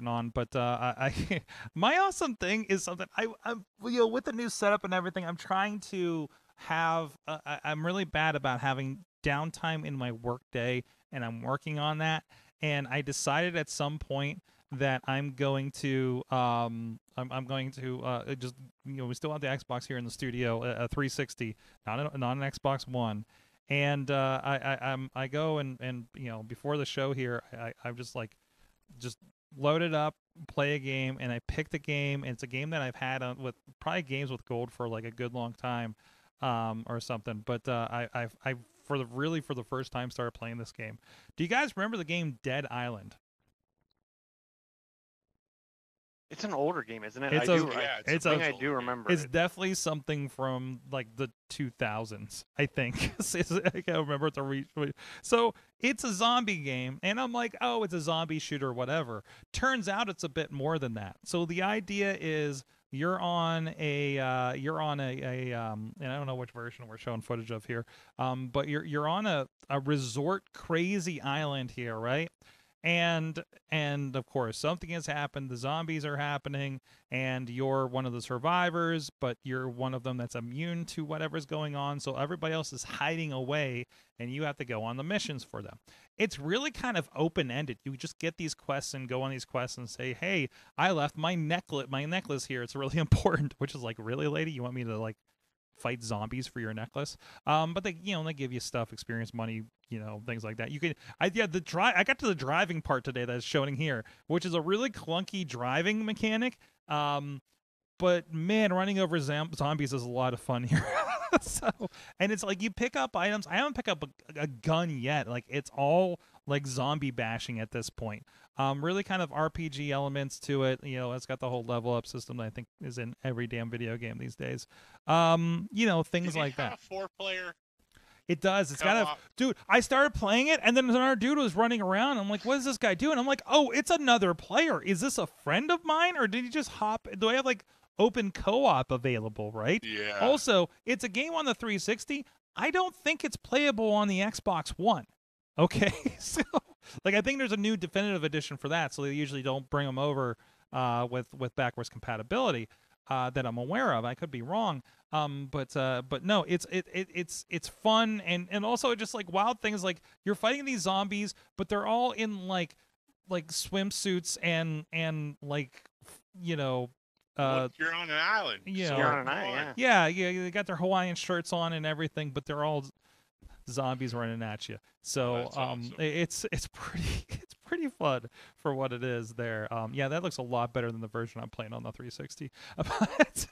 on, but uh, I, my awesome thing is something I I'm you know with the new setup and everything. I'm trying to have uh, I, I'm really bad about having downtime in my workday, and I'm working on that. And I decided at some point that I'm going to um I'm, I'm going to uh just you know we still have the Xbox here in the studio a, a 360 not a, not an Xbox One and uh I I I'm I go and and you know before the show here I I'm just like just load it up play a game and I pick the game and it's a game that I've had on with probably games with gold for like a good long time um or something but uh I I've I for the really for the first time started playing this game. Do you guys remember the game Dead Island? It's an older game, isn't it? It's I a- do, yeah, it's it's a a- think I do remember. It's it. definitely something from like the 2000s, I think. I can't remember the re- re- So it's a zombie game, and I'm like, oh, it's a zombie shooter, whatever. Turns out it's a bit more than that. So the idea is you're on a uh, you're on a, a um, and I don't know which version we're showing footage of here, um, but you're you're on a, a resort crazy island here, right? And and of course something has happened the zombies are happening and you're one of the survivors but you're one of them that's immune to whatever's going on so everybody else is hiding away and you have to go on the missions for them. It's really kind of open-ended. You just get these quests and go on these quests and say hey i left my necklace my necklace here. It's really important which is like really lady? You want me to like fight zombies for your necklace. Um but they you know they give you stuff experience money you know things like that. You could i yeah the drive i got to the driving part today that's showing here which is a really clunky driving mechanic. Um but man running over zombies is a lot of fun here. So and it's like you pick up items. I haven't picked up a, a gun yet. Like it's all like zombie bashing at this point um really kind of rpg elements to it you know it's got the whole level up system that i think is in every damn video game these days um you know things like that four-player. it does. It's got a dude. I started playing it, and then another dude was running around. I'm like, "What is this guy doing?" I'm like, "Oh, it's another player. Is this a friend of mine, or did he just hop? Do I have like open co-op available? Right? Yeah. Also, it's a game on the 360. I don't think it's playable on the Xbox One. Okay, so like I think there's a new definitive edition for that, so they usually don't bring them over uh, with with backwards compatibility uh, that I'm aware of. I could be wrong, um, but uh, but no, it's it, it it's it's fun and and also just like wild things like you're fighting these zombies, but they're all in like like swimsuits and and like you know uh you're on an island. yeah. so You're on an island, yeah. yeah, yeah, they got their Hawaiian shirts on and everything, but they're all zombies running at you. So Oh, um, awesome. it's it's pretty it's pretty fun for what it is. There, um, yeah, that looks a lot better than the version I'm playing on the 360. But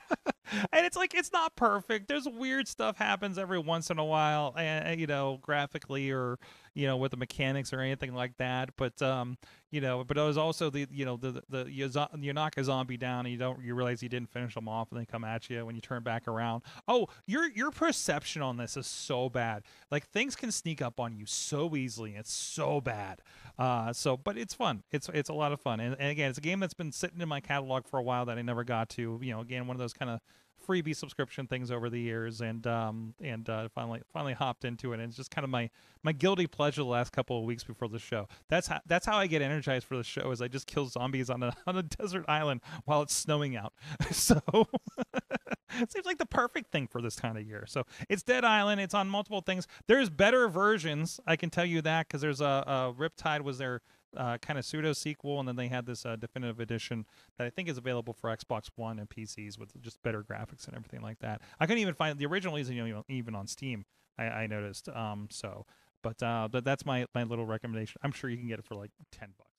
and it's like it's not perfect. There's weird stuff happens every once in a while, and you know, graphically or you know with the mechanics or anything like that. But um, you know, but it was also the you know the the you, zo- you knock a zombie down and you don't you realize you didn't finish them off and they come at you when you turn back around. Oh, your your perception on this is so bad. Like things can sneak up on you so easily. It's so bad. Uh, so but it's fun. It's it's a lot of fun. And, and again, it's a game that's been sitting in my catalog for a while that I never got to. You know, again, one of those kind of freebie subscription things over the years and um and uh, finally finally hopped into it and it's just kind of my my guilty pleasure the last couple of weeks before the show. That's how that's how i get energized for the show is i just kill zombies on a on a desert island while it's snowing out. So it seems like the perfect thing for this kind of year. So it's dead island it's on multiple things. There's better versions i can tell you that because there's a, a riptide was their uh, kind of pseudo sequel, and then they had this uh, definitive edition that I think is available for Xbox One and PCs with just better graphics and everything like that. I couldn't even find the original isn't even even on Steam. I, I noticed. Um, so, but uh, but that's my my little recommendation. I'm sure you can get it for like ten bucks.